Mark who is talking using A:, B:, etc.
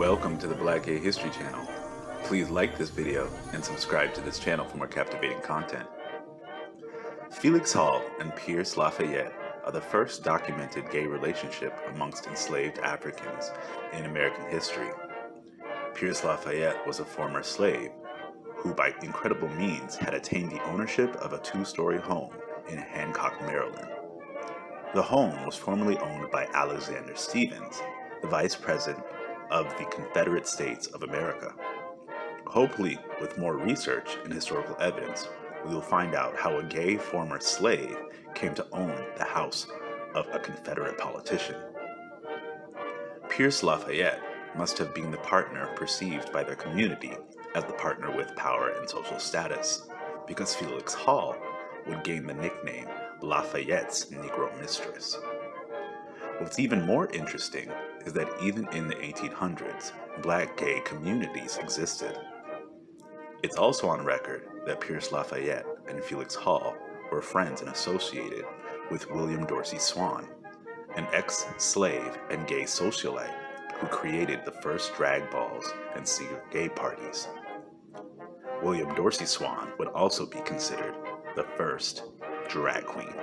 A: Welcome to the Black Gay History Channel. Please like this video and subscribe to this channel for more captivating content. Felix Hall and Pierce Lafayette are the first documented gay relationship amongst enslaved Africans in American history. Pierce Lafayette was a former slave who, by incredible means, had attained the ownership of a two story home in Hancock, Maryland. The home was formerly owned by Alexander Stephens, the vice president of the Confederate States of America. Hopefully, with more research and historical evidence, we will find out how a gay former slave came to own the house of a Confederate politician. Pierce Lafayette must have been the partner perceived by their community as the partner with power and social status, because Felix Hall would gain the nickname Lafayette's Negro Mistress. What's even more interesting is that even in the 1800s, black gay communities existed. It's also on record that Pierce Lafayette and Felix Hall were friends and associated with William Dorsey Swann, an ex slave and gay socialite who created the first drag balls and secret gay parties. William Dorsey Swann would also be considered the first drag queen.